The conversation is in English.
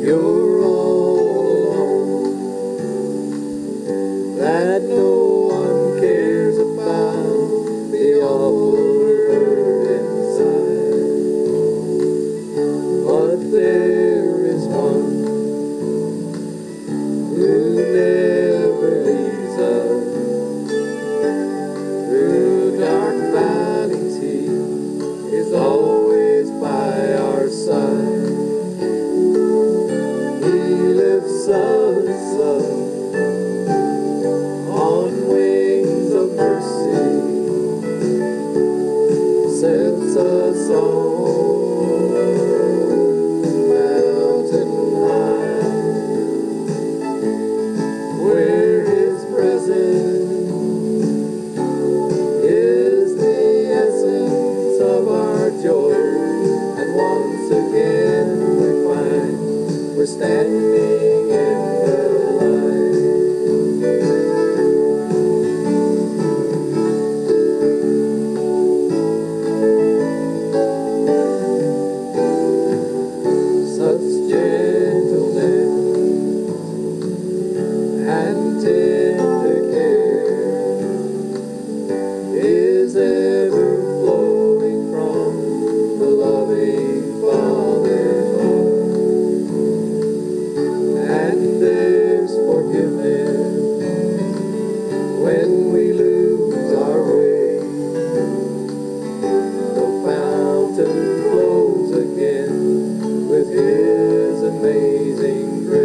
you're we're standing. sing.